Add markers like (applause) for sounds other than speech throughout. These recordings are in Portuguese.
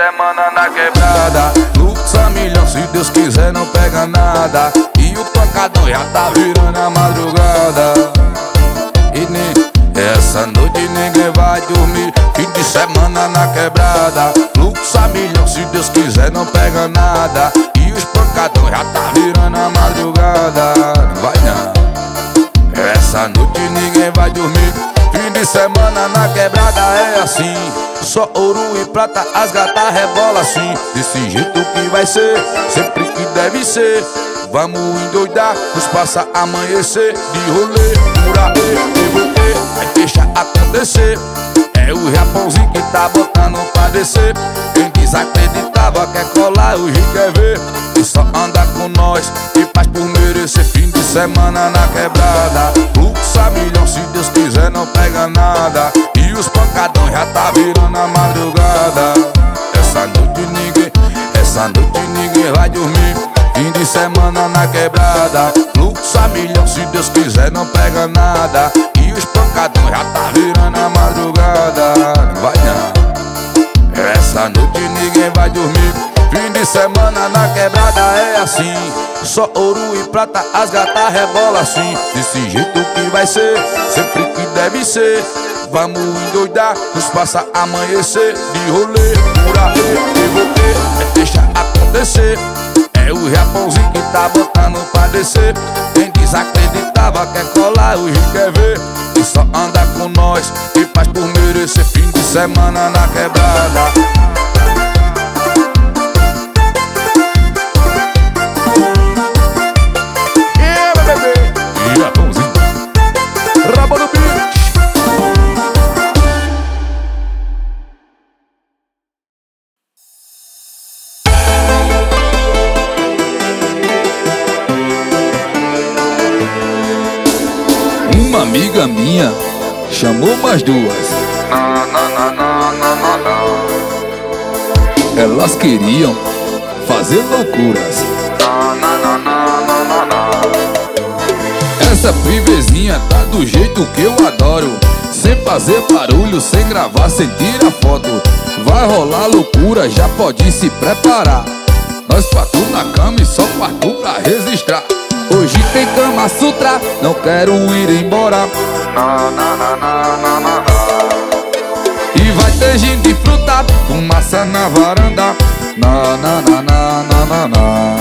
semana na quebrada. Fluxo a milhão, se Deus quiser não pega nada. E o pancadão já tá virando a madrugada. E nem essa noite ninguém vai dormir. Fim de semana na quebrada. Fluxo a milhão, se Deus quiser não pega nada. E os pancadão já tá virando a madrugada. Vai não. Essa noite ninguém vai dormir de semana na quebrada é assim. Só ouro e prata, as gatas rebola assim. Desse jeito que vai ser, sempre que deve ser. Vamos endoidar, nos passa amanhecer. De rolê, por aí, de você Vai deixar acontecer. É o Japãozinho que tá botando pra descer. Quem desacreditava quer colar, hoje quer ver. E só anda com nós e faz por merecer Fim de semana na quebrada. Fluxo a milhão, se Deus quiser não pega nada. E os pancadão já tá virando a madrugada. Essa noite ninguém, essa noite ninguém vai dormir. Fim de semana na quebrada. Fluxo a milhão, se Deus quiser não pega nada. E os pancadão já tá virando a madrugada. Vai não. Essa noite ninguém vai dormir de semana na quebrada é assim. Só ouro e prata, as gatas rebola assim. Desse jeito que vai ser, sempre que deve ser. Vamos endoidar, nos passa amanhecer. De rolê, aí, de você É deixar acontecer. É o Japãozinho que tá botando pra descer. Quem desacreditava quer colar, hoje quer ver. E só anda com nós e faz por merecer. Fim de semana na quebrada chamou mais duas. Elas queriam fazer loucuras. Essa privezinha tá do jeito que eu adoro. Sem fazer barulho, sem gravar, sem tirar foto. Vai rolar loucura, já pode se preparar. Nós quatro na cama e só quatro pra registrar. Hoje tem cama sutra, não quero ir embora. E vai ter gin de fruta, na varanda. Na, na, na, na, na, na, na.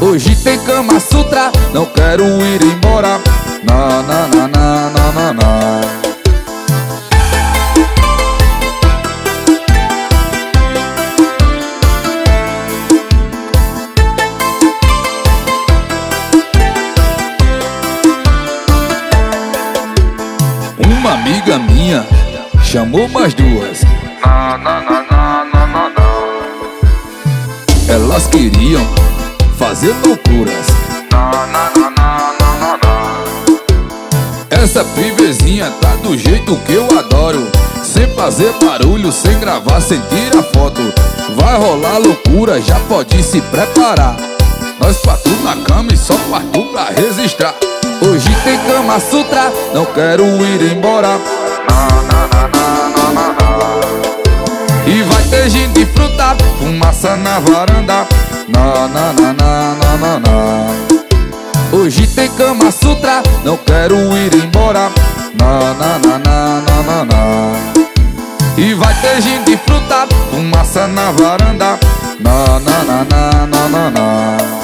Hoje tem cama sutra, não quero ir embora. Na, na, na, na, na, na, amiga minha chamou mais duas. Elas queriam fazer loucuras. Essa privezinha tá do jeito que eu adoro. Sem fazer barulho, sem gravar, sem tirar foto. Vai rolar loucura, já pode se preparar. Nós quatro na cama e só quatro pra registrar. Hoje tem cama sutra, não quero ir embora. E vai ter gin de fruta, fumaça na varanda. Na, na, na, na, na, na. Hoje tem cama sutra, não quero ir embora. Na, na, na, na, na, na. E vai ter gin de fruta, fumaça na varanda. Na, na, na, na, na, na,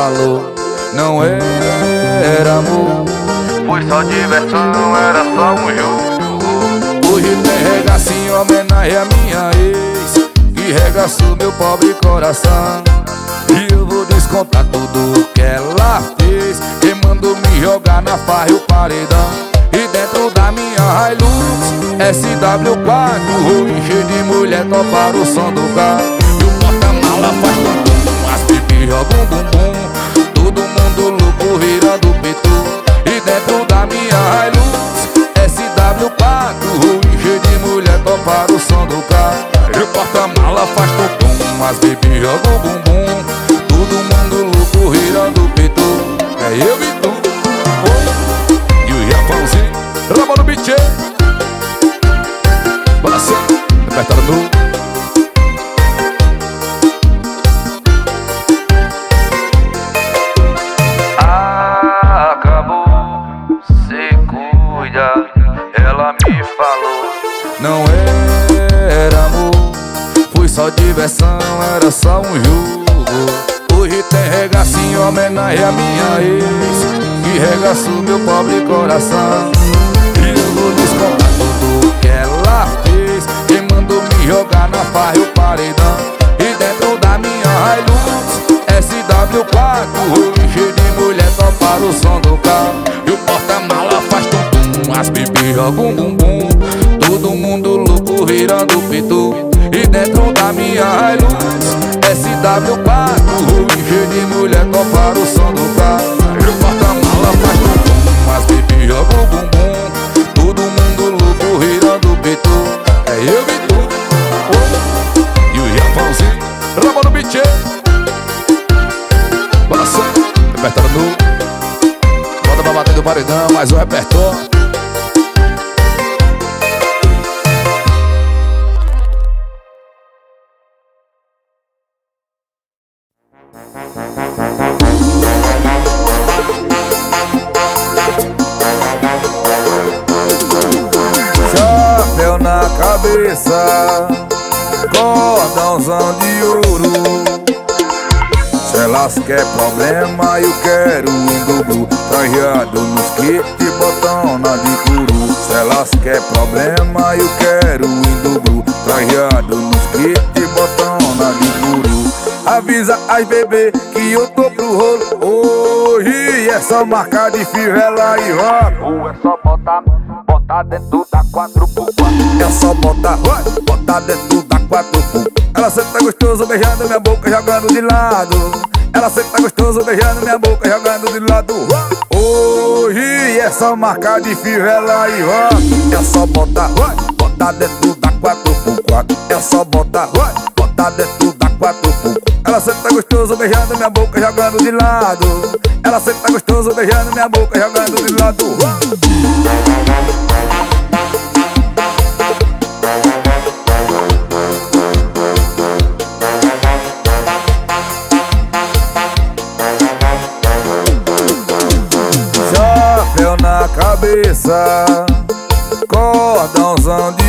falou Não era amor. Foi só diversão, era só um jogo. Hoje tem regaço em homenagem à minha ex Que regaçou meu pobre coração. E eu vou descontar tudo que ela fez Quem me jogar na farra e o paredão. E dentro da minha Hilux SW4 Cheio de mulher topar o som do carro E o porta-mala faz bumbum As pipi jogam bumbum Mundo louco virando petu E dentro da minha Hilux SW4 Cheio de mulher topar o som do carro. E o porta-mala faz bumbum As pipi jogam bumbum. Todo mundo louco, virando peito É eu e tu. E o Japãozinho Rama no beat. Balança Apertado no Acabou coração ela e roda É só botar, botar dentro da 4x4 É só botar, botar dentro da 4x4 Ela senta gostoso beijando minha boca, jogando de lado. Ela senta gostoso beijando minha boca, jogando de lado. Hoje é só marcar de fio, ela e roda É só botar, botar dentro da 4x4 É só botar, botar dentro da 4x4 ela sempre tá gostoso beijando minha boca, jogando de lado. Ela sempre tá gostoso beijando minha boca, jogando de lado. Chapéu na cabeça Cordãozão de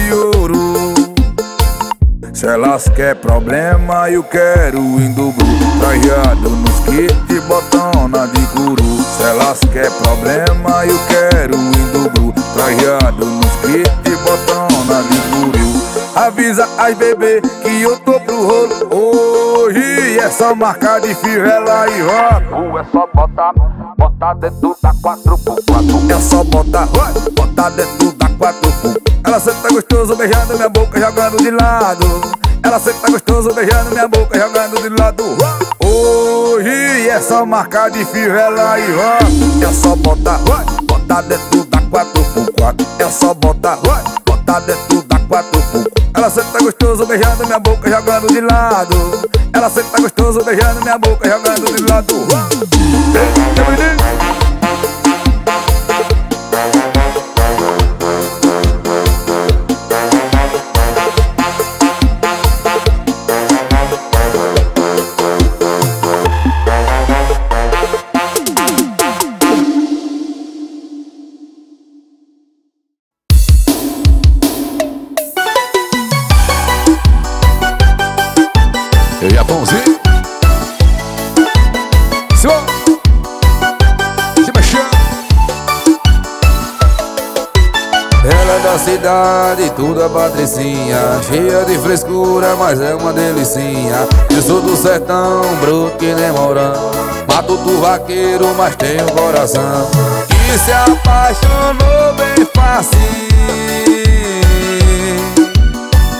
se elas quer problema, eu quero em dobro Trajado nos kits, botona de guru. Se elas quer problema, eu quero em dobro Trajado nos kits, botona de guru. Avisa as bebê que eu tô pro rolo. Hoje só marcar de fio, ela e roda É só botar, botar dentro da 4x4 É só botar, botar dentro da 4x4 ela tá gostoso beijando minha boca, jogando de lado. Ela tá gostoso beijando minha boca, jogando de lado Hoje é só marcar de fio, ela e roda É só botar, botar dentro da 4x4 É só botar, botar dentro da 4x4 Ela tá gostoso beijando minha boca, jogando de lado. Ela tá gostoso beijando minha boca, jogando de lado vaqueiro, mas tenho coração Que se apaixonou bem fácil.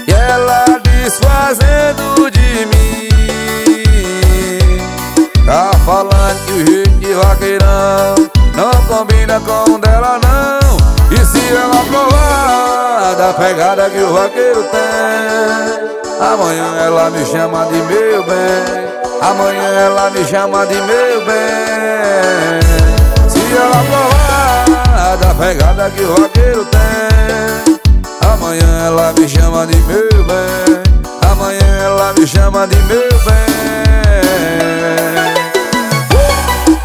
E ela desfazendo de mim. Tá falando que o jeito de vaqueirão Não combina com o dela não. E se ela provar da pegada que o vaqueiro tem. Amanhã ela me chama de meu bem. Amanhã ela me chama de meu bem. Se ela provar da pegada que o vaqueiro tem. Amanhã ela me chama de meu bem. Amanhã ela me chama de meu bem.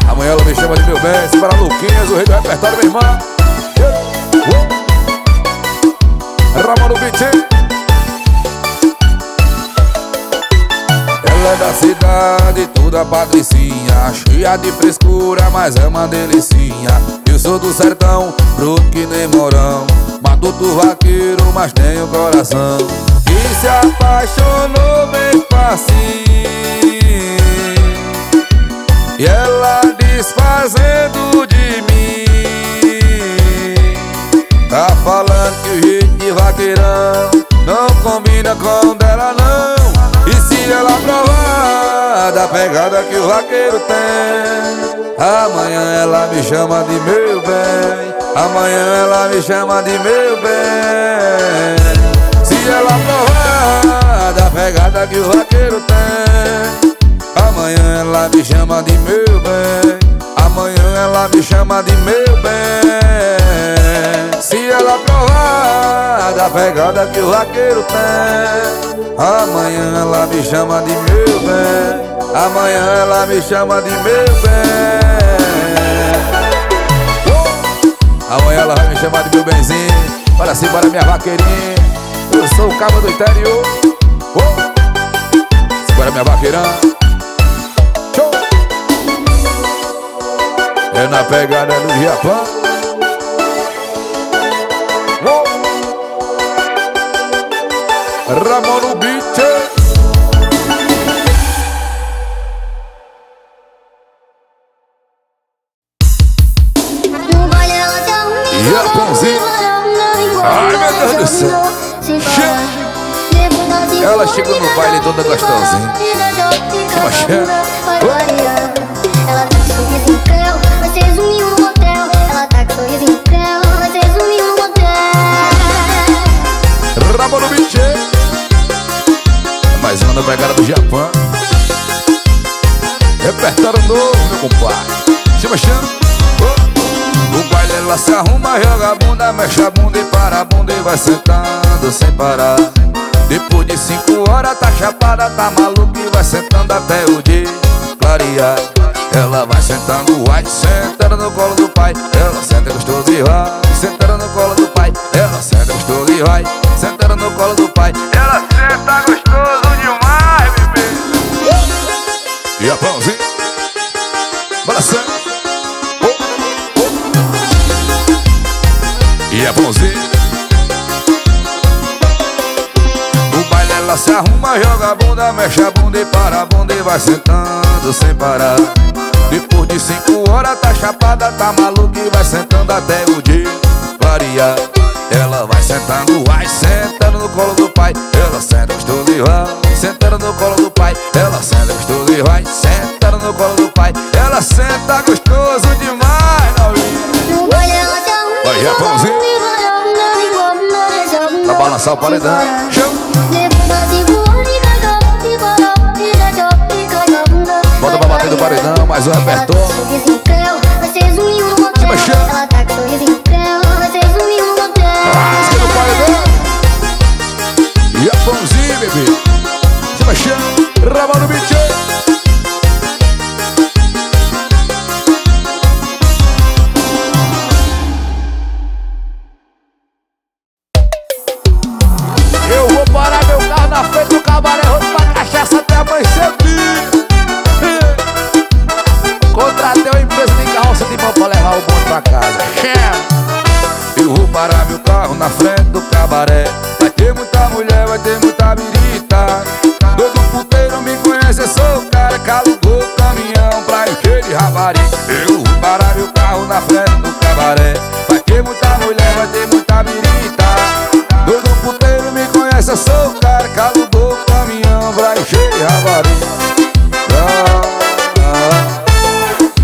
Amanhã ela me chama de meu bem. Se para Luquinhas, o rei do repertório, meu irmão Ramon Ela é da cidade, toda patricinha Cheia de frescura, mas é uma delicinha. Eu sou do sertão, bruto que nem morão. Mato do vaqueiro, mas tenho coração. E se apaixonou bem fácil e ela desfazendo de mim. Tá Não combina com o dela não. E se ela provar da pegada que o vaqueiro tem? Amanhã ela me chama de meu bem. Amanhã ela me chama de meu bem. Se ela provar da pegada que o vaqueiro tem? Amanhã ela me chama de meu bem Amanhã ela me chama de meu bem. Se ela provar da pegada que o vaqueiro tem Amanhã ela me chama de meu bem. Amanhã ela me chama de meu bem. Amanhã ela vai me chamar de meu benzinho. Olha assim, bora minha vaqueirinha. Eu sou o cabo do interior. Segura minha vaqueirão É na pegada do Japão. Oh. Ramon no beat. Japãozinho. Ai meu Deus do céu. Ela chegou no baile toda gostosinha Que machando Uma da pegada do Japão. Repertório novo, meu compadre. Se mexendo. O baile ela se arruma, joga a bunda Mexe a bunda e para. A bunda E vai sentando sem parar. Depois de cinco horas tá chapada Tá maluco e vai sentando até o dia clarear. Ela vai sentando, vai sentando no colo do pai. Ela senta gostoso e vai Sentando no colo do pai. Ela senta gostoso e vai Sentando no colo do arruma, joga a bunda Mexe a bunda e para. A bunda E vai sentando sem parar. Depois de cinco horas tá chapada, tá maluca e vai sentando até o dia clarear. Ela vai sentando, vai sentando no colo do pai. Ela senta gostoso e vai sentando no colo do pai. Ela senta gostoso e vai sentando no colo do pai. Ela senta gostoso demais, novinha. Vai, Japãozinho. Pra balançar o paredão. Chama paredão, mais um repertório Se mexendo Rasga eu sou o cara alugou o caminhão pra encher rapariga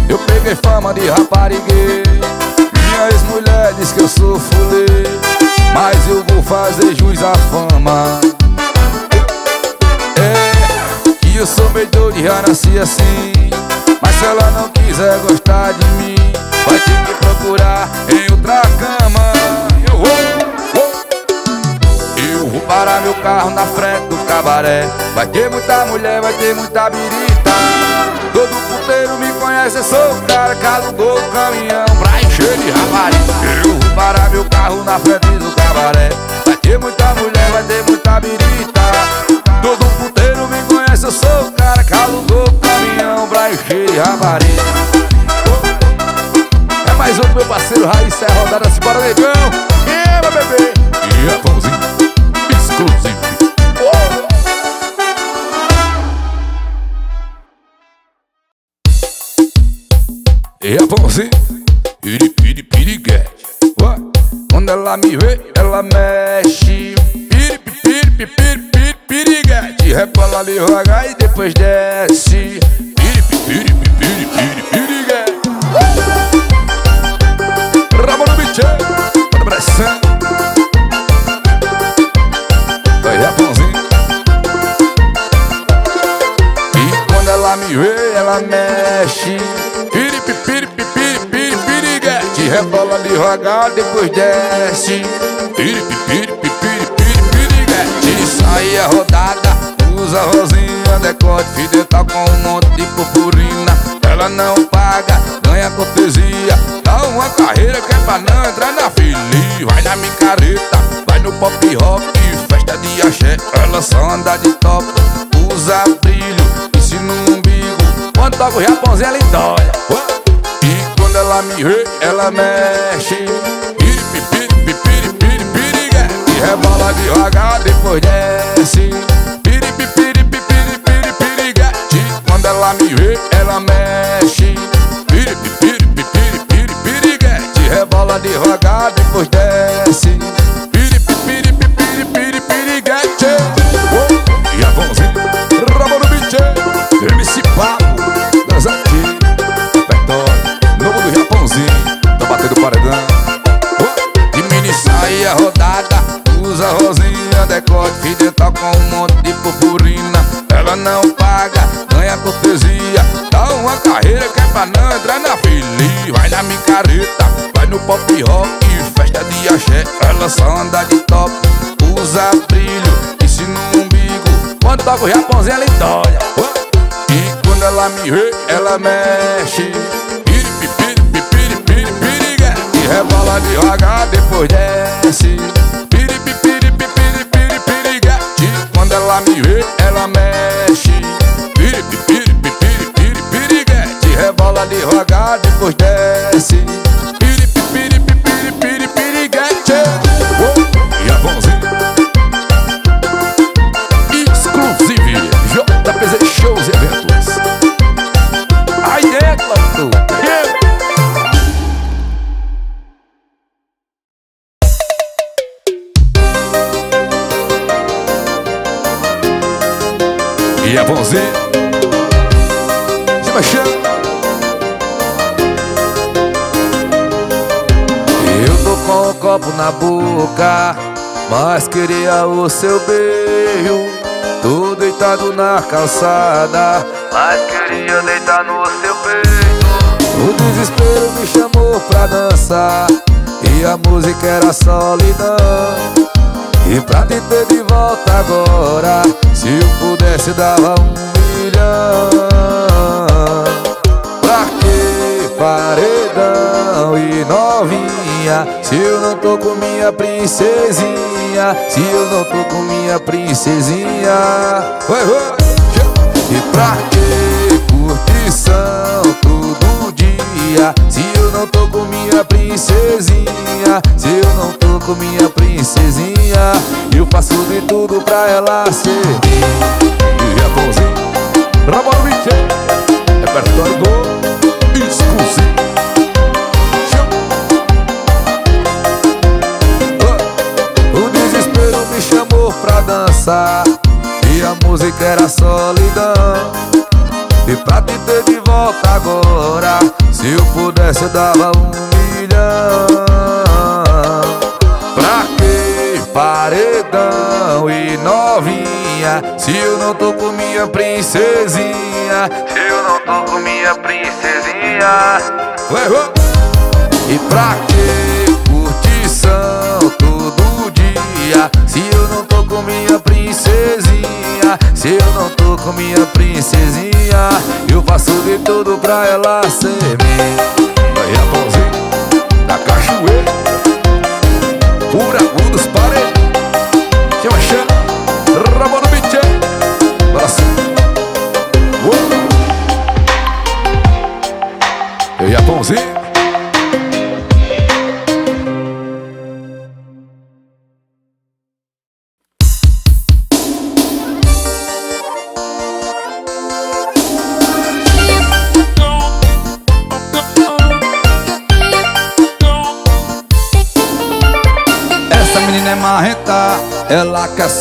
Eu peguei fama de raparigueiro Minha ex-mulher diz que eu sou fuleiro Mas eu vou fazer jus à fama. É, que eu sou meio doido já nasci assim. Mas se ela não quiser gostar de mim Vai ter carro na frente do cabaré. Vai ter muita mulher, vai ter muita birita. Todo puteiro me conhece, eu sou o cara que alugou o caminhão. Pra encher de rapariga Eu vou parar meu carro na frente do cabaré. Vai ter muita mulher, vai ter muita birita. Todo puteiro me conhece, eu sou o cara que alugou o caminhão. Pra encher de rapariga. É mais um meu parceiro Raiz Serra Rodada, bora negão. É, meu bebê. E é pãozinho exclusivo E a pãozinho, piri piri piriguete Quando ela me vê, ela mexe. Piri piri piri piri piriguete Rebola devagar e depois desce. Piri piri piri piri piriguete Rebola devagar, depois desce Piri piri piri piri piriguete Sai a rodada, usa rosinha Decote fidental com um monte de purpurina Ela não paga, ganha cortesia Dá uma carreira que é pra não entrar na fila Vai na micareta, vai no pop rock Festa de axé, ela só anda de top Usa brilho, ensina um umbigo Quando toca o japãozinho ela endoia E me ela mexe Piri, piri, piri, piri, piri, piriguete Rebola devagar, depois desce E a vãozinha Se baixando Eu tô com o copo na boca Mas queria o seu beijo. Tô deitado na calçada Mas queria deitar no seu peito. O desespero me chamou pra dançar E a música era solidão E pra te ter de volta agora Se eu pudesse dava um milhão Pra que paredão e novinha Se eu não tô com minha princesinha Se eu não tô com minha princesinha. E pra que curtição todo dia. Se eu não tô com minha princesinha Se eu não tô com minha princesinha Eu faço de tudo pra ela ser. E é bonzinho Ramalvite Repertório do Exclusivo O desespero me chamou pra dançar E a música era solidão pra te ter de volta agora Se eu pudesse eu dava um milhão. Pra que paredão e novinha Se eu não tô com minha princesinha? Se eu não tô com minha princesinha. E pra que curtição todo dia Se eu não Se eu não tô com minha princesinha Eu faço de tudo pra ela ser minha. Vai a mãozinha da cachoeira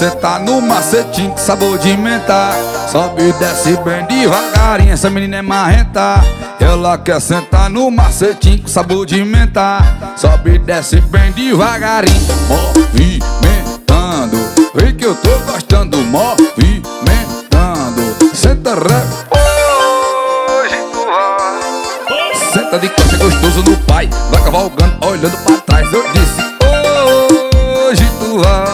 Quer sentar no macetinho sabor de menta. Sobe e desce bem devagarinho Essa menina é marrenta. Ela quer sentar no macetinho sabor de menta. Sobe e desce bem devagarinho Movimentando. Vem que eu tô gostando Movimentando. Senta ré. Hoje tu vai Senta de coxa gostoso no pai. Vai cavalgando olhando pra trás. Eu disse Senta de coxa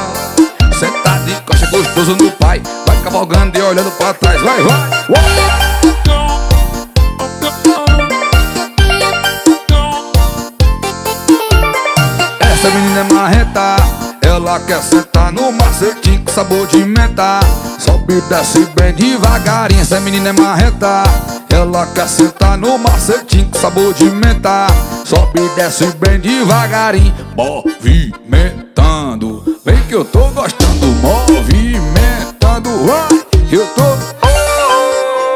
gostoso no pai Vai cavalgando e olhando pra trás. Vai, vai, vai. Essa menina é marreta Ela quer sentar no macetinho com sabor de menta. Sobe e desce bem devagarinho Essa menina é marreta Ela quer sentar no macetinho com sabor de menta. Sobe e desce bem devagarinho Movimentando Vem que eu tô gostando, movimentando Vai, eu tô.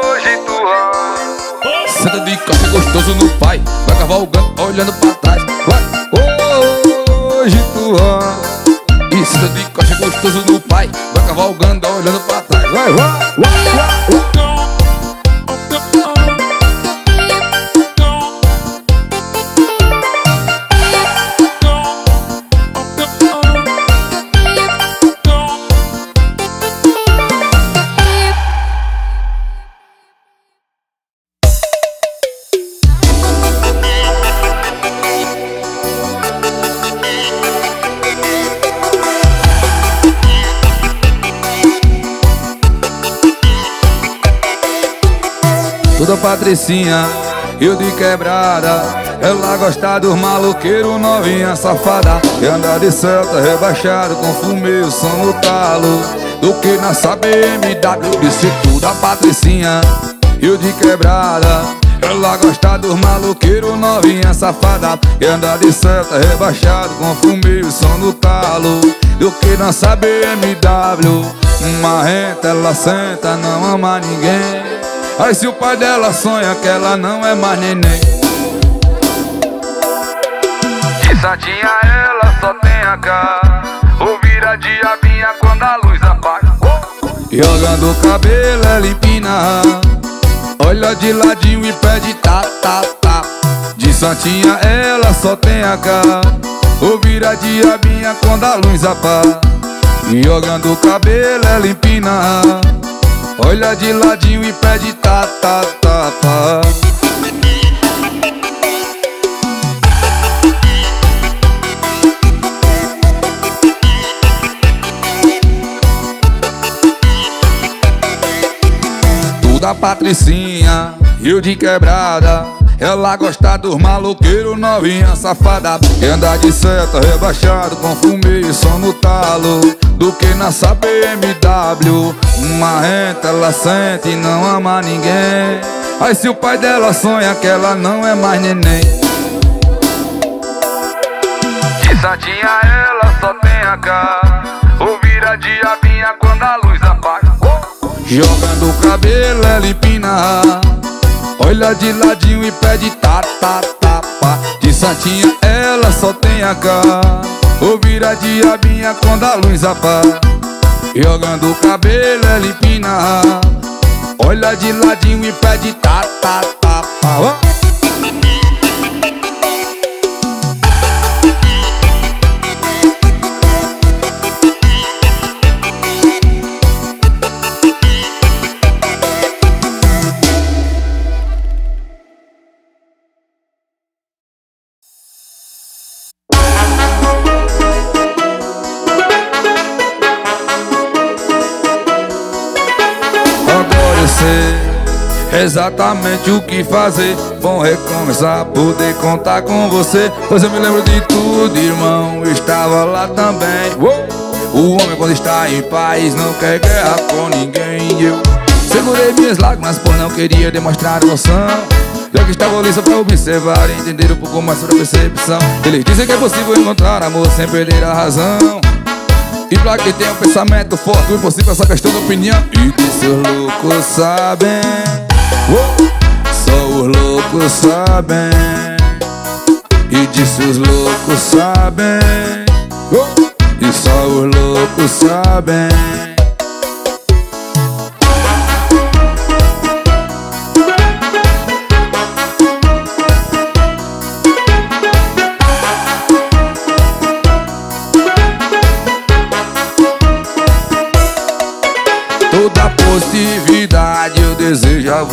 Hoje tu vai Senta de costa gostoso no pai Vai cavalgando, olhando pra trás. Vai, hoje tu vai E senta de costa gostoso no pai Vai cavalgando, olhando pra trás. Vai, vai, vai, vai, vai. Patricinha, eu de quebrada. Ela gosta dos maloqueiros, novinha safada. E anda de celta rebaixado com fumê, o som no talo. Do que nessa BMW Disse tudo a patricinha, eu de quebrada. Ela gosta dos maloqueiros, novinha safada. E anda de celta rebaixado com o som no talo. Do que nossa BMW renta, ela senta, não ama ninguém Aí se o pai dela sonha que ela não é mais neném. De santinha ela só tem a cara Ou vira diabinha quando a luz apaga. Jogando o cabelo ela empina. Olha de ladinho e pede tá, tá, tá. De santinha ela só tem a cara Ou vira diabinha quando a luz apaga. Jogando o cabelo ela empina Olha de ladinho e pede tá, tá, tá, tá. Tudo a patricinha, eu de quebrada ela gosta dos maloqueiros, novinha safada. Que anda de seta, rebaixado com fumê e som no talo. Do que nessa BMW Uma renta ela sente e não ama ninguém. Aí se o pai dela sonha que ela não é mais neném. De santinha ela só tem a cara Ou vira diabinha quando a luz apaga. Jogando o cabelo ela empina Olha de ladinho e pede tá, tá, tapa De santinha ela só tem a cara Ou vira diabinha quando a luz apaga Jogando o cabelo ela empina. Olha de ladinho e pede tá, tá, tá, tá. Exatamente o que fazer. Bom recomeçar, poder contar com você. Pois eu me lembro de tudo, irmão, estava lá também. O homem quando está em paz não quer guerra com ninguém. Eu segurei minhas lágrimas, pois não queria demonstrar emoção. Já que estava ali só pra observar e entender um pouco mais sobre a percepção. Eles dizem que é possível encontrar amor sem perder a razão. E pra quem tem um pensamento forte, o impossível é essa questão da opinião. E que seus loucos sabem só os loucos sabem E disso os loucos sabem. E só os loucos sabem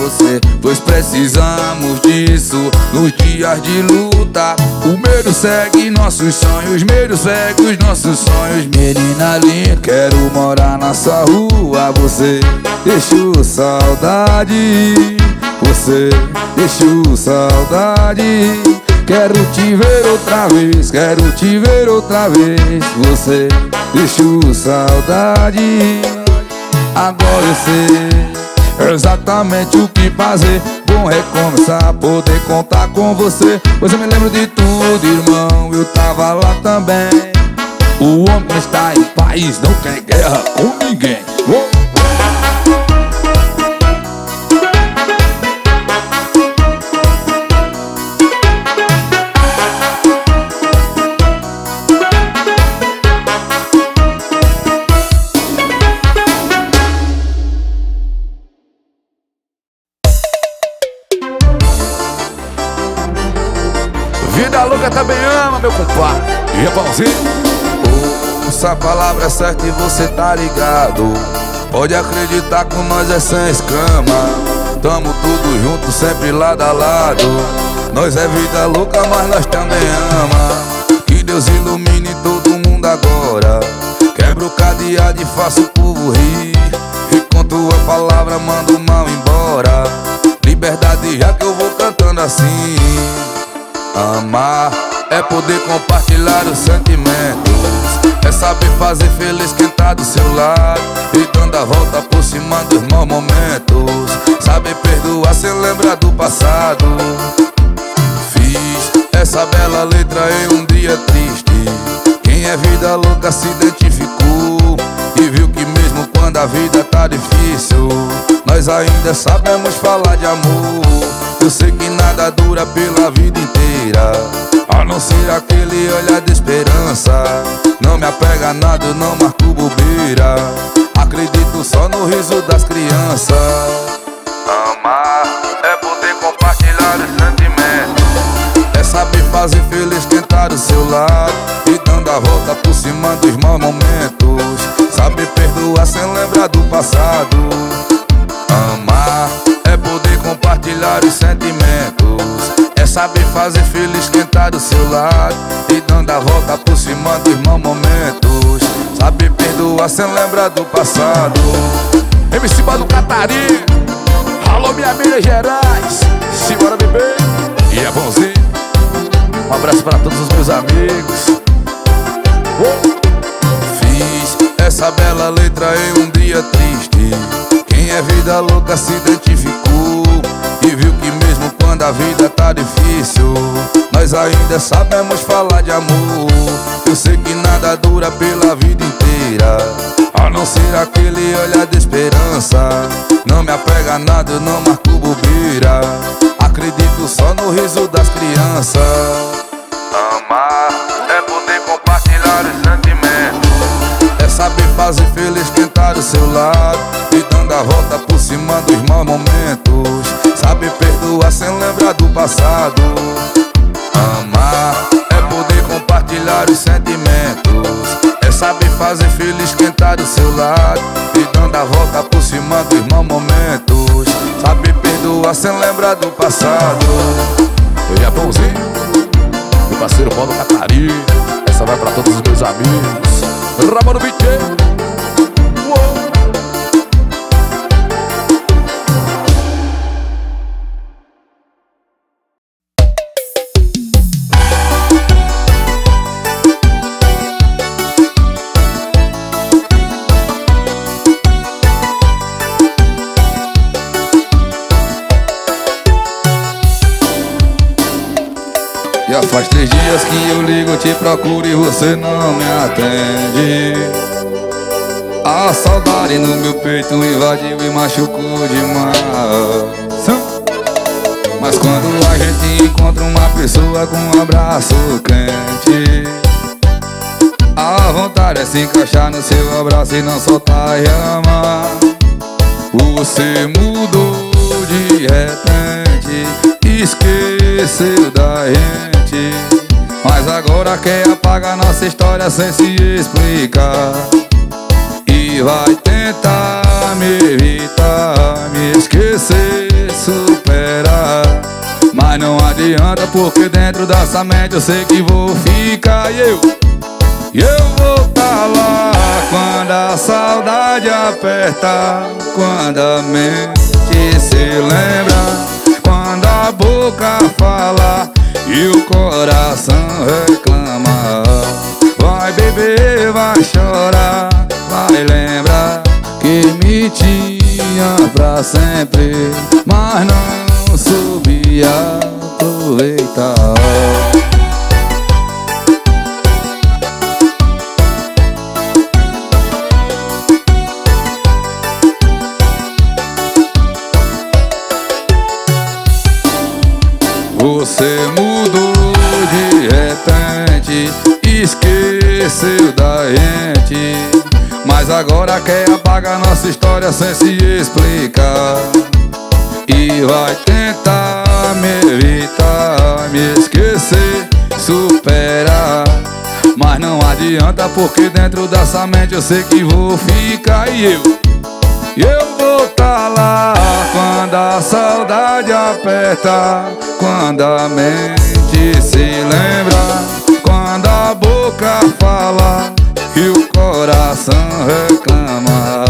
você Pois precisamos disso. Nos dias de luta O medo segue nossos sonhos, medo segue os nossos sonhos. Menina linda, quero morar na sua rua Você deixou saudade. Você deixou saudade. Quero te ver outra vez, quero te ver outra vez. Você deixou saudade. Agora eu sei exatamente o que fazer. Bom recomeçar, poder contar com você. Pois eu me lembro de tudo, irmão, eu tava lá também. O homem está em paz, não quer guerra com ninguém. Oh. Essa palavra é certa e você tá ligado. Pode acreditar com nós é sem escama. Tamo tudo junto, sempre lado a lado. Nós é vida louca, mas nós também ama. Que Deus ilumine todo mundo agora. Quebra o cadeado e faça o povo rir. E com tua palavra manda o mal embora. Liberdade já que eu vou cantando assim Amar é poder compartilhar os sentimentos. É saber fazer feliz quem tá do seu lado. E dando a volta por cima dos maus momentos. Saber perdoar sem lembrar do passado. Fiz essa bela letra em um dia triste. Quem é vida louca se identificou. E viu que mesmo quando a vida tá difícil Nós ainda sabemos falar de amor Eu sei que nada dura pela vida inteira a não ser aquele olhar de esperança. Não me apega a nada, eu não marco bobeira. Acredito só no riso das crianças. Amar é poder compartilhar os sentimentos. É saber fazer feliz quem tá do seu lado. E dando a volta por cima dos maus momentos. Saber perdoar sem lembrar do passado os sentimentos. Saber fazer quem tá do seu lado. E dando a volta por cima dos maus momentos. Saber perdoar sem lembrar do passado. MC do Catarina Alô minha Minas Gerais. Simbora beber E é bonzinho. Um abraço para todos os meus amigos. Fiz essa bela letra em um dia triste. Quem é vida louca se identificou quando a vida tá difícil Nós ainda sabemos falar de amor. Eu sei que nada dura pela vida inteira A não ser aquele olhar de esperança. Não me apega a nada, eu não marco bobeira. Acredito só no riso das crianças. Amar é poder compartilhar os sentimentos. É saber fazer feliz quem tá do seu lado A volta por cima dos maus perdoar sem lembrar do passado. Amar é poder compartilhar os sentimentos. É saber fazer feliz quem tá do seu lado. E dando a volta por cima dos maus momentos. Saber perdoar sem lembrar do passado. Eu já pãozinho Meu parceiro Paulo Catarina Essa vai pra todos os meus amigos. Ramon machucou demais Mas quando a gente encontra uma pessoa com um abraço quente A vontade é se encaixar no seu abraço e não soltar e amar Você mudou de repente, esqueceu da gente mas agora quer apagar nossa história sem se explicar. E vai tentar me evitar, me esquecer, superar Mas não adianta porque dentro dessa mente eu sei que vou ficar. E eu, eu vou tá lá quando a saudade aperta Quando a mente se lembra Quando a boca fala e o coração reclama. Vai beber, vai chorar tinha pra sempre Mas não soube aproveitar Você mudou de repente Esqueceu da gente agora quer apagar nossa história sem se explicar. E vai tentar me evitar, me esquecer, superar. Mas não adianta porque dentro dessa mente eu sei que vou ficar. E eu, eu vou tá lá quando a saudade aperta Quando a mente se lembra Quando a boca fala coração reclama.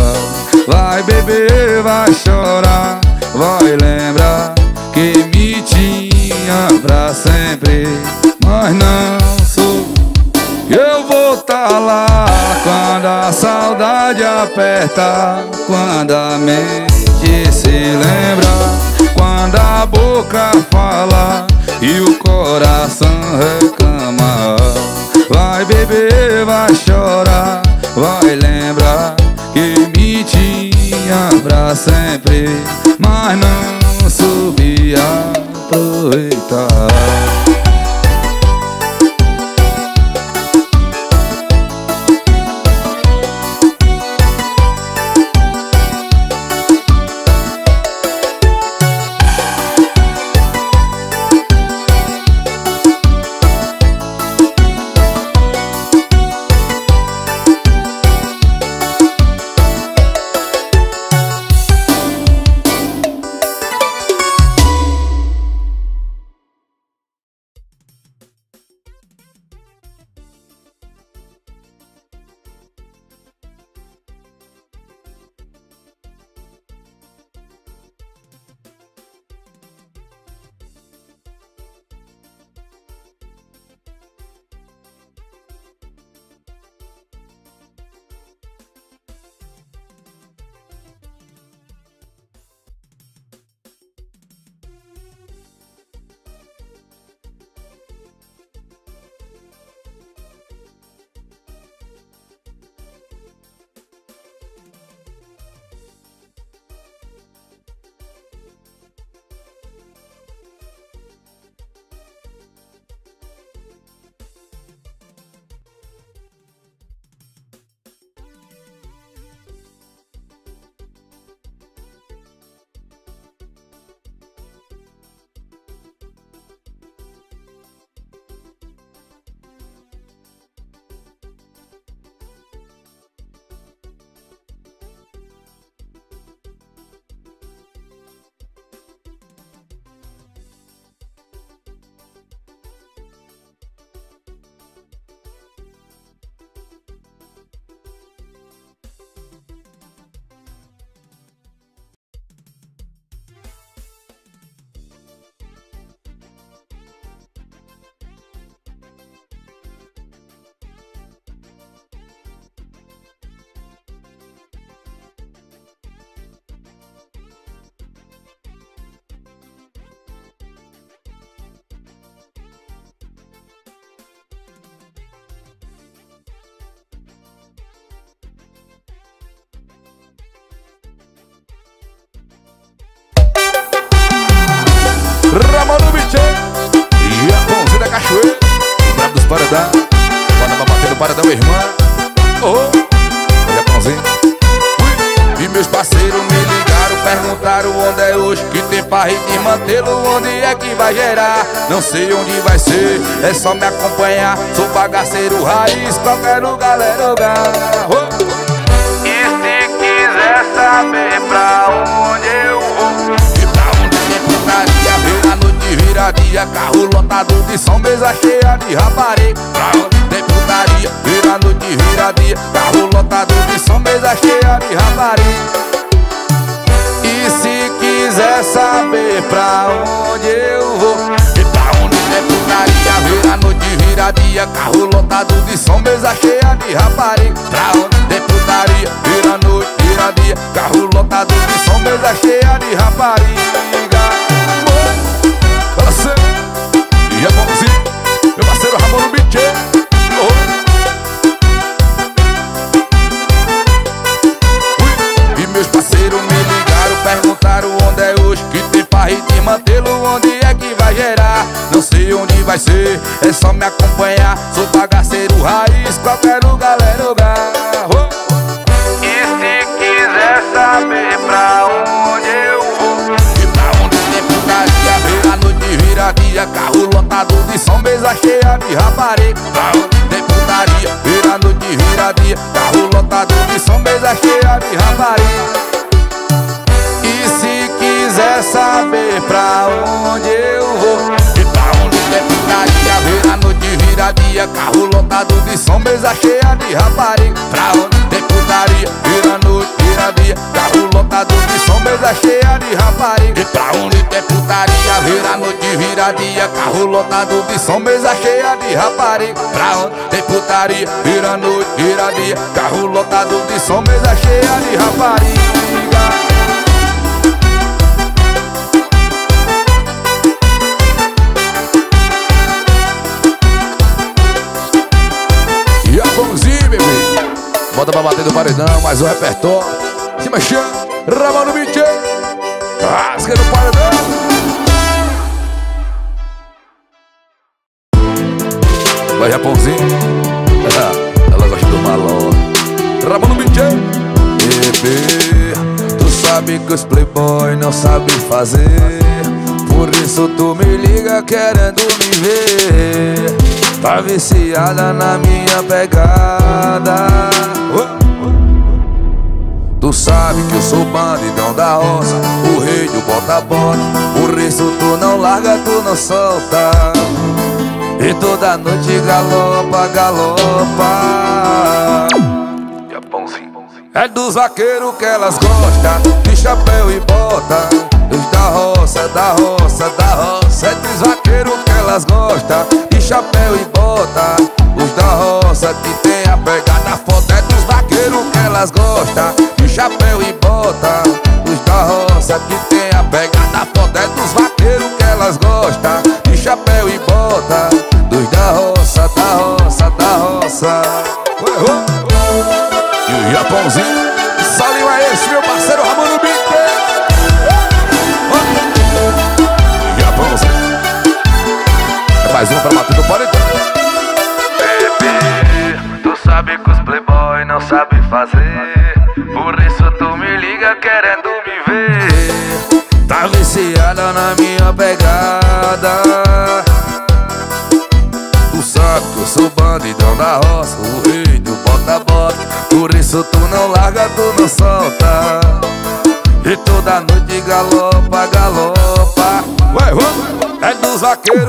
Vai beber, vai chorar Vai lembrar que me tinha pra sempre Mas não sou. Eu vou tá lá quando a saudade aperta Quando a mente se lembra Quando a boca fala E o coração reclama. Vai beber, vai chorar. Vai lembrar Que me tinha pra sempre Mas não soube aproveitar Ramon Bichê E a mãozinha da cachoeira. O brabo dos Paradá. Bora pra bater no paredão, irmã. Oh, olha a mãozinha. E meus parceiros me ligaram Perguntaram onde é hoje Que tem pra rede mantê-lo Onde é que vai gerar. Não sei onde vai ser É só me acompanhar. Sou bagaceiro raiz Qualquer lugar galera, lugar. Oh. E se quiser saber pra onde noite vira dia Carro lotado de som, mesa cheia de rapariga. Pra onde tem putaria, vira noite vira dia. Carro lotado de som, mesa cheia de rapariga. E se quiser saber pra onde eu vou E pra onde tem putaria, vira noite, vira dia. Carro lotado de som, mesa cheia de rapariga. Pra onde tem putaria, vira noite, vira dia. Carro lotado de som, mesa cheia de rapariga vai ser, é só me acompanhar. Sou bagaceiro raiz, qualquer lugar é lugar oh. E se quiser saber pra onde eu vou. E pra onde tem putaria, ver a noite vira dia Carro lotado de som, mesa cheia de rapariga. Pra onde tem putaria, vira noite vira dia Carro lotado de som, mesa cheia de rapariga. E se quiser saber pra onde eu vou noite vira dia Carro lotado de som, mesa cheia de rapariga. Pra onde tem putaria, vira noite, vira dia. Carro lotado de som, mesa cheia de rapariga. E pra onde tem putaria, vira noite, vira dia. Carro lotado de som, mesa cheia de rapariga. Pra onde tem putaria, vira noite, vira dia. Carro lotado de som, mesa cheia de rapariga Bota pra bater do paredão, mais um repertório. Se mexendo, Ramon no beat Rasga no paredão. Vai, Japãozinho. (laughs) Ela gosta do maló Ramon no beat Bebê Tu sabe que os playboy não sabem fazer. Por isso tu me liga querendo me ver. Tá viciada na minha pegada Tu sabe que eu sou bandidão da roça O rei do bota-bota Por isso tu não larga, tu não solta. E toda noite galopa, galopa. É dos vaqueiros que elas gostam De chapéu e bota. Os da roça, da roça, da roça. É dos vaqueiros que elas gostam De chapéu e bota. Os da roça que tem a pegada foda Vaqueiros que elas gostam De chapéu e bota Os da roça que tem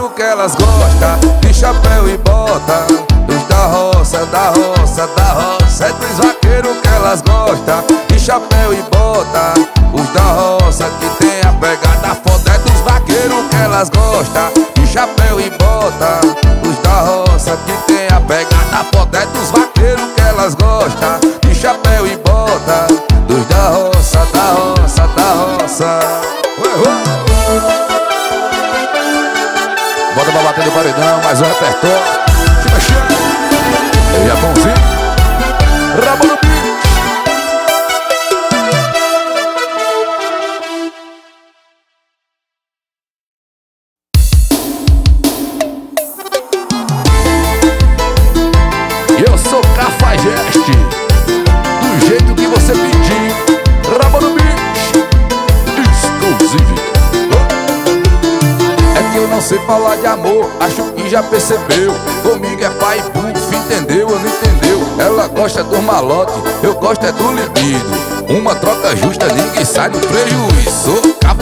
vaqueiros que elas gostam De chapéu e bota Dos da roça, da roça, da roça. É dos vaqueiros que elas gostam De chapéu e bota Os da roça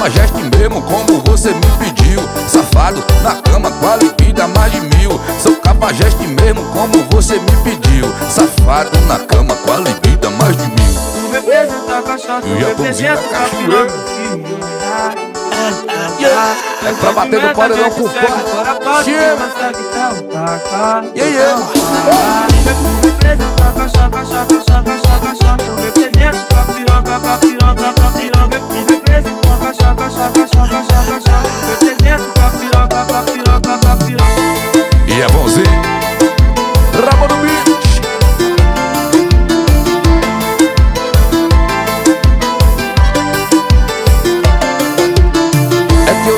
Cafajeste mesmo, como você me pediu. Safado, na cama com a liquida mais de mil. Sou cafajeste mesmo, como você me pediu. Safado, na cama com a liquida mais de mil. Tu representa a cachaça, tu representa a piroca é pra bater no paredão com o pai. Chega. E aí, representa a cachaça, cachaça, cachaça, cachaça, cachaça. Eu represento a piroca, a piroca, a piroca. Cachaça, cachaça, cachaça. Eu represento a piroca, a piroca, a piroca. E é bonzinho. Rabo no bicho.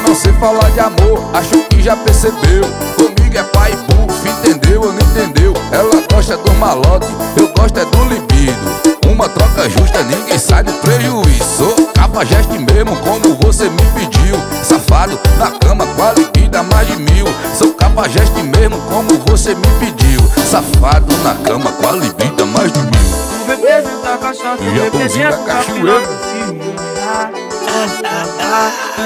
não sei falar de amor, acho que já percebeu Comigo é pai buff, entendeu ou não entendeu? Ela gosta do malote, eu gosto é do libido Uma troca justa, ninguém sai do prejuízo cafajeste mesmo, como você me pediu. Safado, na cama com a liquida mais de mil. Sou cafajeste mesmo, como você me pediu. Safado, na cama com a liquida mais de mil. Representa a cachaça, representa a cachaça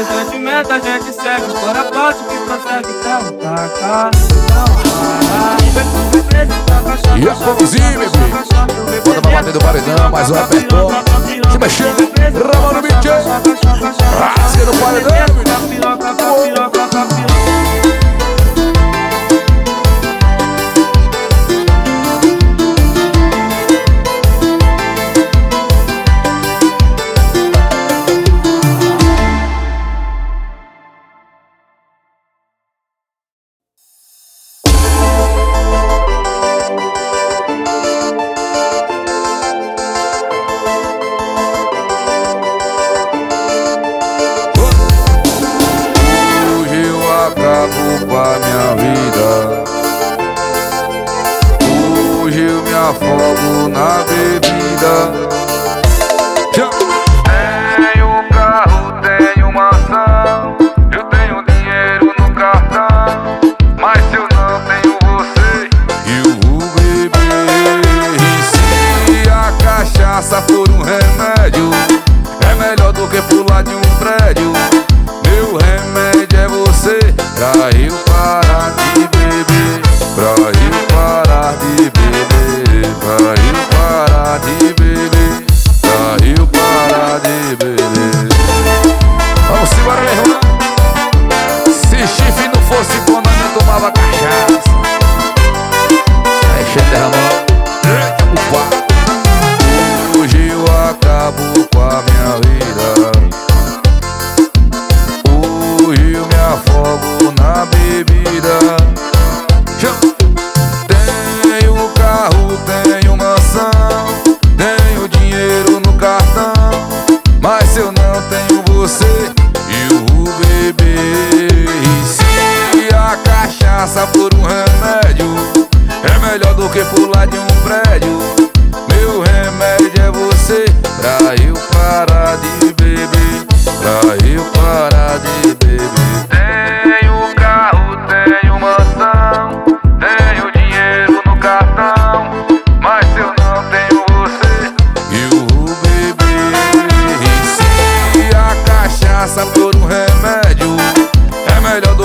sentimento a gente segue. Fora forte que prossegue Então. Taca, não para E a fogozinho, bebê Bota pra bater do paredão Mais um repertório Se mexendo Ramon no Rasga no paredão,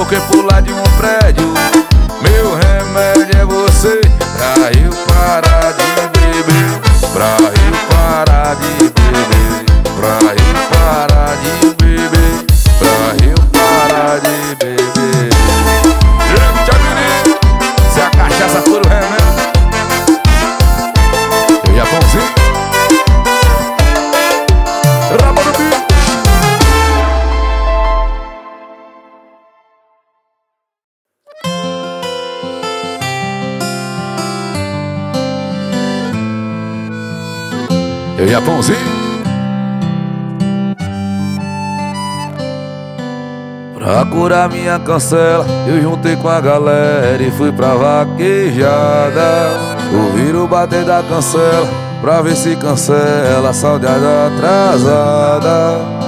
louco é pular de um minha cancela Eu juntei com a galera e fui pra vaquejada. Ouvir bater da cancela Pra ver se cancela a saudade atrasada.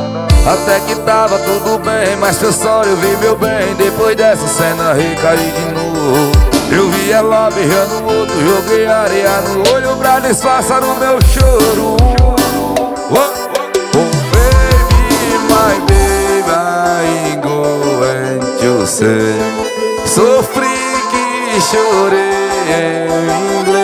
Até que tava tudo bem, mas foi só eu vi meu bem. Depois dessa cena recaí de novo Eu vi ela beijando o outro, joguei areia no olho Pra disfarçar o meu choro. Oh say Sofri que chorei em inglês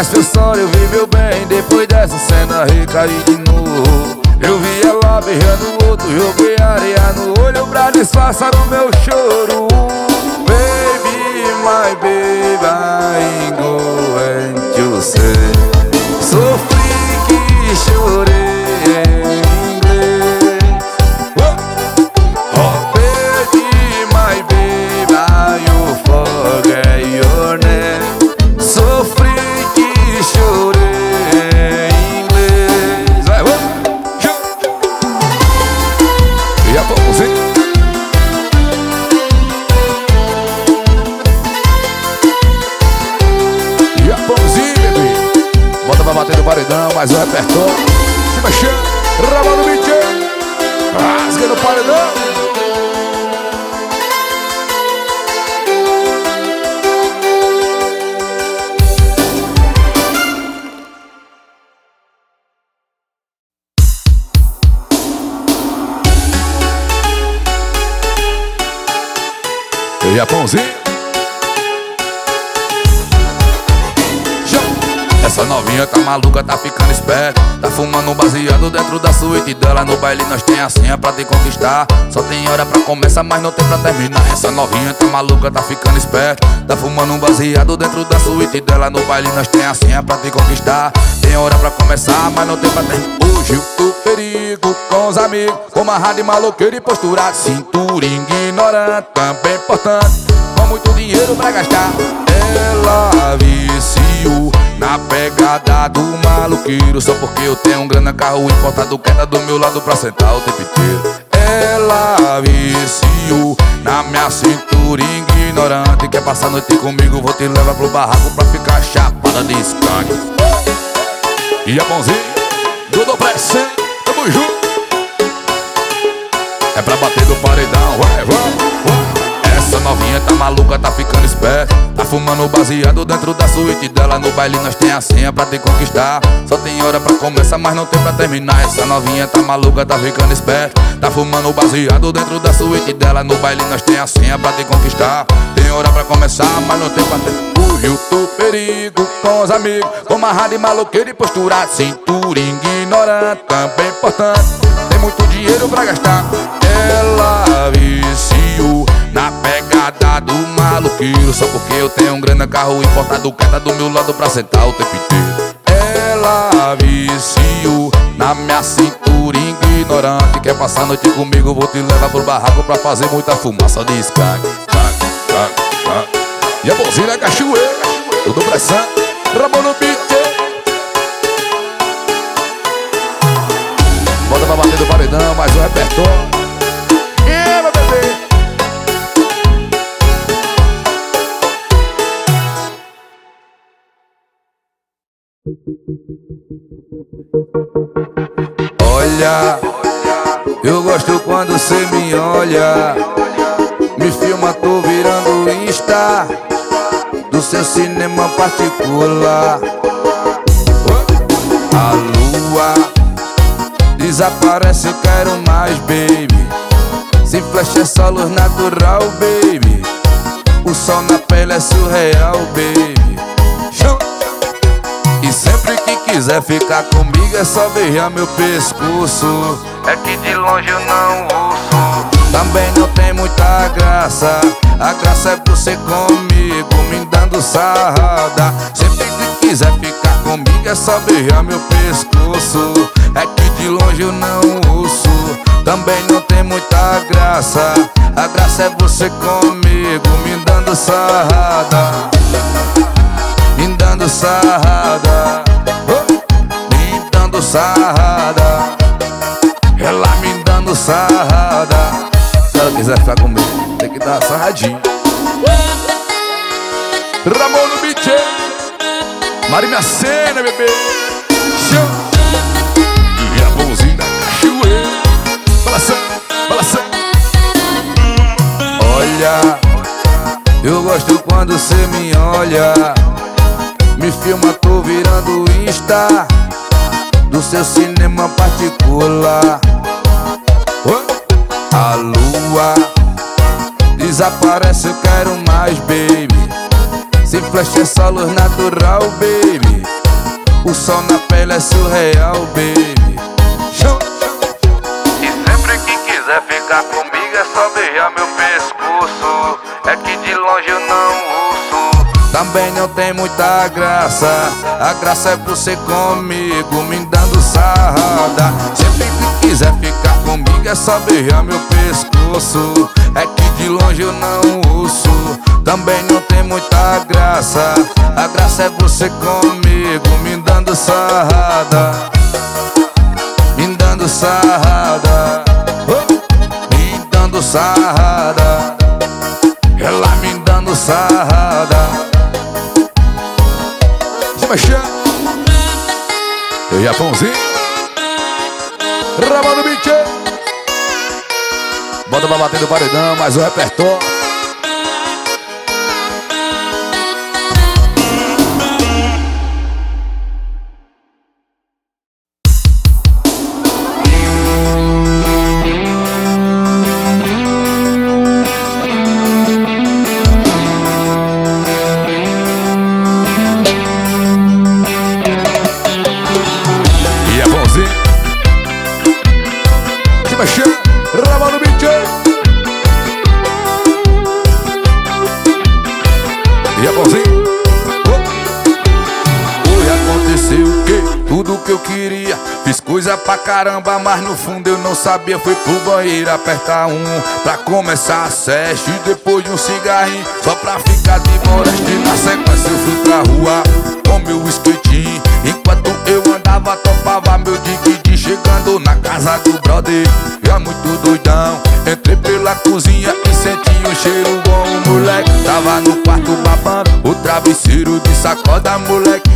mas foi só eu vi meu bem. Depois dessa cena recaí de novo Eu vi ela beijando o outro, joguei areia no olho Pra disfarçar o meu choro. Baby, my baby, I'm going to say Sofri que chorei mais repertório Se baile nós tem a senha pra te conquistar. Só tem hora pra começar, mas não tem pra terminar. Essa novinha tá maluca, tá ficando esperta. Tá fumando um baseado dentro da suíte dela. No baile nós tem a senha pra te conquistar. Tem hora pra começar, mas não tem pra terminar Hoje eu tô perigo com os amigos Com uma rádio maloqueira e postura. Cintura ignorante, também importante Com muito dinheiro pra gastar. Ela viciou na pegada do maluqueiro Só porque eu tenho um grana carro importado Queda do meu lado pra sentar o tempo inteiro. Ela viciou na minha cintura ignorante Quer passar a noite comigo, vou te levar pro barraco Pra ficar chapada de skunk. E a pãozinho, Dudu Pressão, tamo junto. É pra bater do paredão, vai, vai, vai essa novinha tá maluca, tá ficando esperta. Tá fumando baseado dentro da suíte dela. No baile nós tem a senha pra te conquistar. Só tem hora pra começar, mas não tem pra terminar. Essa novinha tá maluca, tá ficando esperta. Tá fumando baseado dentro da suíte dela. No baile nós tem a senha pra te conquistar. Tem hora pra começar, mas não tem pra terminar Fugiu do perigo com os amigos. Com uma rádio maloqueira e postura Cintura ignorante, também importante. Tem muito dinheiro pra gastar. Ela na pegada do maluqueiro Só porque eu tenho um grande carro importado Queda do meu lado pra sentar o tempo inteiro. Ela viciou na minha cintura ignorante Quer passar a noite comigo, vou te levar pro barraco Pra fazer muita fumaça. De skag E a bonzinha é cachoeira, tudo pressão Rabo no beat Bota pra bater do paredão, mais um repertório Olha, eu gosto quando cê me olha. Me filma, tô virando Insta Do seu cinema particular. A lua Desaparece, quero mais, baby. Se flash é só luz natural, baby. O sol na pele é surreal, baby sempre que quiser ficar comigo é só beijar meu pescoço. É que de longe eu não ouço. Também não tem muita graça. A graça é você comigo me dando sarrada. Sempre que quiser ficar comigo é só beijar meu pescoço. É que de longe eu não ouço. Também não tem muita graça. A graça é você comigo Me dando sarrada dando sarrada. Me dando sarrada. Ela me dando sarrada. Se ela quiser ficar comigo Tem que dar sarradinho Ramon no beat. Marina Cena, bebê. E a mãozinha da cachoeira. Balançando, balançando Olha Eu gosto quando cê me olha Me filma, tô virando Insta Do seu cinema particular. A lua Desaparece, eu quero mais, baby. Se flash é só luz natural, baby. O sol na pele é surreal, baby. E sempre que quiser ficar comigo é só beijar meu pescoço. É que de longe eu não Também não tem muita graça. A graça é você comigo me dando sarrada. Sempre que quiser ficar comigo é só beijar meu pescoço. É que de longe eu não ouço. Também não tem muita graça. A graça é você comigo me dando sarrada. Me dando sarrada, me dando sarrada, ela me dando sarrada. Mexer, eu Japãozinho, Ramon beat, bota pra bater no paredão, mais o repertório. Sabia Fui pro banheiro apertar um Pra começar a seste E depois de um cigarrinho Só pra ficar de moreste Na sequência eu fui pra rua Com meu skatinho Enquanto eu andava, topava meu dig Chegando na casa do brother Já muito doidão. Entrei pela cozinha e senti um cheiro bom. O moleque tava no quarto babando O travesseiro de sacoda, moleque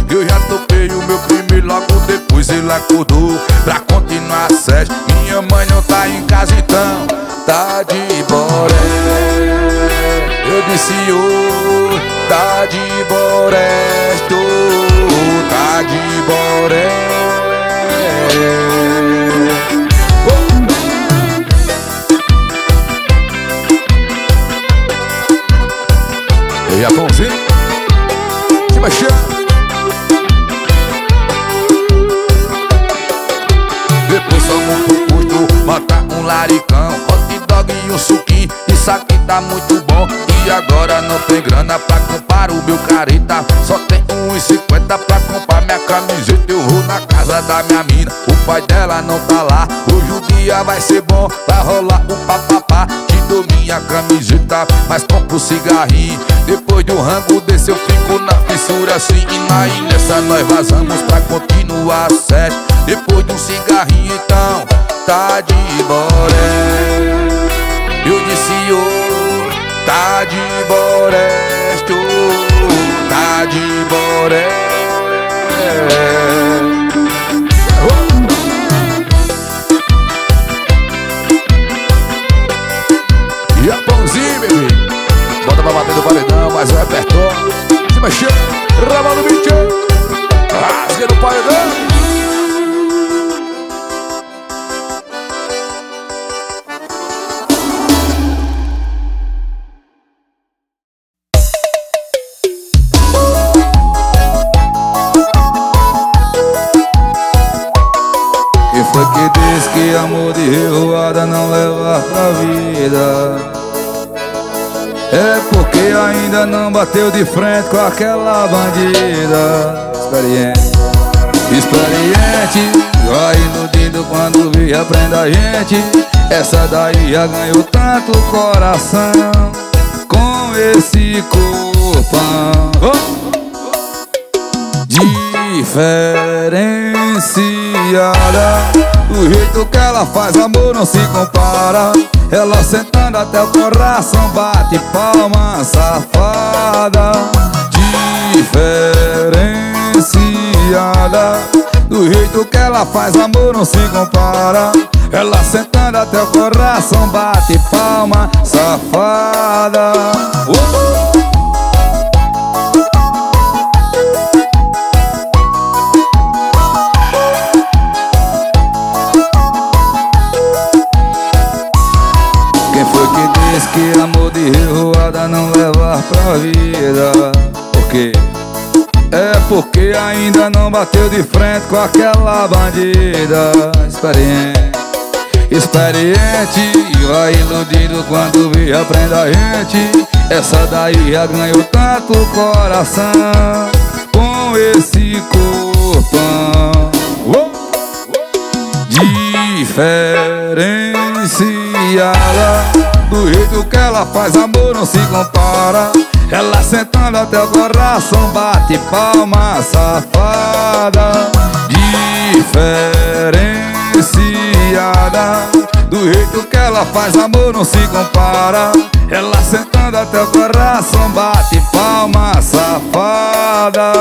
aqui tá muito bom. E agora não tem grana pra comprar o meu careta Só tem 1,50 pra comprar minha camiseta. Eu vou na casa da minha mina O pai dela não tá lá. Hoje o dia vai ser bom Vai rolar o papapá. Te dou minha camiseta Mas compro cigarrinho. Depois do rango desse eu fico na fissura assim. E na e nessa nós vazamos pra continuar sete Depois de um cigarrinho então Tá de boré Eu disse ô Tá de boré Estou Tá de boré E a pãozinho, bebê Bota pra bater no paredão, mais um repertório Se mexer, raba no beat Rasga no paredão de frente com aquela bandida. Experiente, experiente. Vai iludindo quando via prenda a gente. Essa daí já ganhou tanto coração Com esse corpão. Diferenciada Do jeito que ela faz amor não se compara Ela sentando até o coração bate palma safada Diferenciada Do jeito que ela faz amor não se compara Ela sentando até o coração bate palma safada uh! Diz que revoada não leva pra vida. Por quê? É porque ainda não bateu de frente com aquela bandida. Experiente Experiente vai iludido quando vi aprenda a gente. Essa daí já ganhou tanto coração Com esse corpão Diferenciada do jeito que ela faz amor não se compara. Ela sentando até o coração bate palma safada Diferenciada. Do jeito que ela faz amor não se compara. Ela sentando até o coração bate palma safada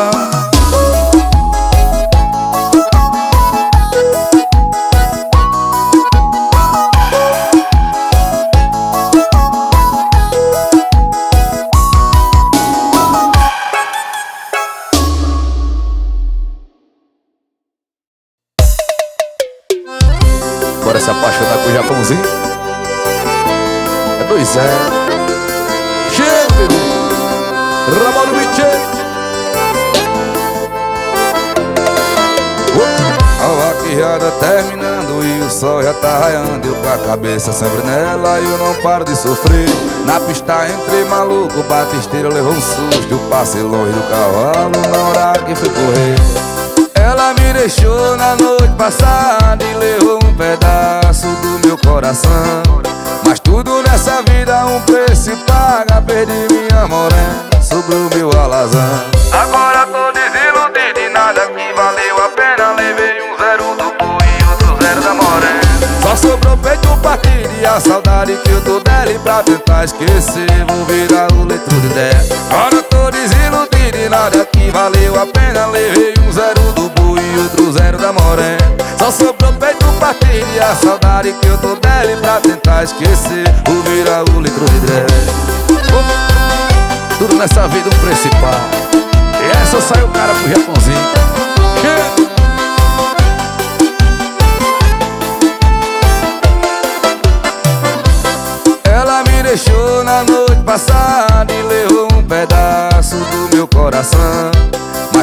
cabeça sempre nela e eu não paro de sofrer. Na pista entrei maluco, o batisteiro levou um susto Passei longe do cavalo na hora que fui correr. Ela me deixou na noite passada e levou um pedaço do meu coração. Mas tudo nessa vida um preço paga Perdi minha morena sobre o meu alazão. Agora tô desiludido e nada que valeu a pena. Levei um zero do boi e outro zero da morena. Só sobrou peito partir e a saudade que eu tô dela E pra tentar esquecer. Vou virar o letro de ideia Agora tô desiludido e nada que valeu a pena. Levei um zero do boi e outro zero da morena Só sobrou peito partir e a saudade que eu tô dela E pra tentar esquecer. Vou virar o letro de ideia Tudo nessa vida um principal. E essa saiu o cara pro Japãozinho. Deixou na noite passada e levou um pedaço do meu coração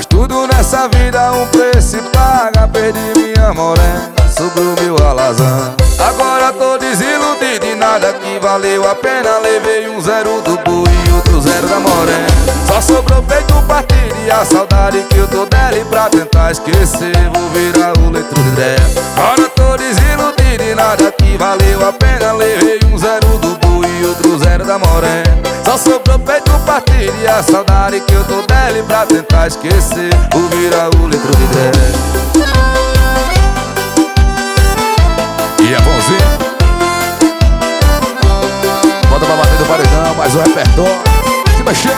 Mas tudo nessa vida um preço paga. Perdi minha morena sobre o meu alazão. Agora tô desiludido e nada que valeu a pena. Levei um zero do boi e outro zero da morena. Só sobrou peito partido e a saudade que eu tô dela E pra tentar esquecer. Vou virar o letro de dela Agora tô desiludido e nada que valeu a pena. Levei um zero do zero da morena. Só sobrou peito partir e a saudade que eu tô dela E pra tentar esquecer, vou virar o litro de dela E é bonzinho Bota pra bater do paredão, mais um repertório. Se mexer,